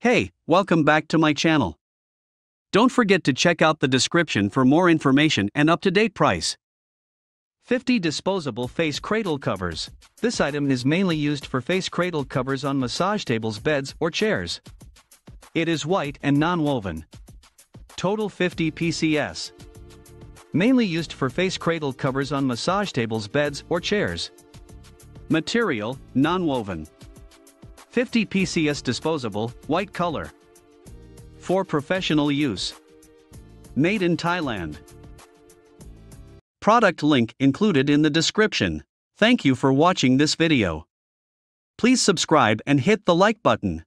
Hey, welcome back to my channel. Don't forget to check out the description for more information and up-to-date price. 50 Disposable Face Cradle Covers. This item is mainly used for face cradle covers on massage tables, beds, or chairs. It is white and non-woven. Total 50 PCS. Mainly used for face cradle covers on massage tables, beds, or chairs. Material, non-woven. 50 PCS disposable, white color. For professional use. Made in Thailand. Product link included in the description. Thank you for watching this video. Please subscribe and hit the like button.